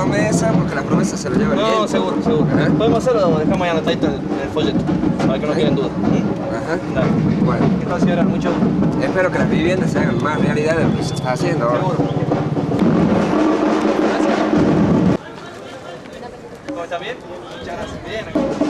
promesa, porque la promesa se lo lleva el No, seguro, seguro. Podemos hacerlo, dejamos ya en el, el folleto, para que no queden dudas. Ajá. Dale. Bueno, ¿Qué señora? Mucho gusto. espero que las viviendas se hagan más realidad de lo que se está haciendo ahora. Seguro. ¿Cómo está bien? Muchas gracias. Bien.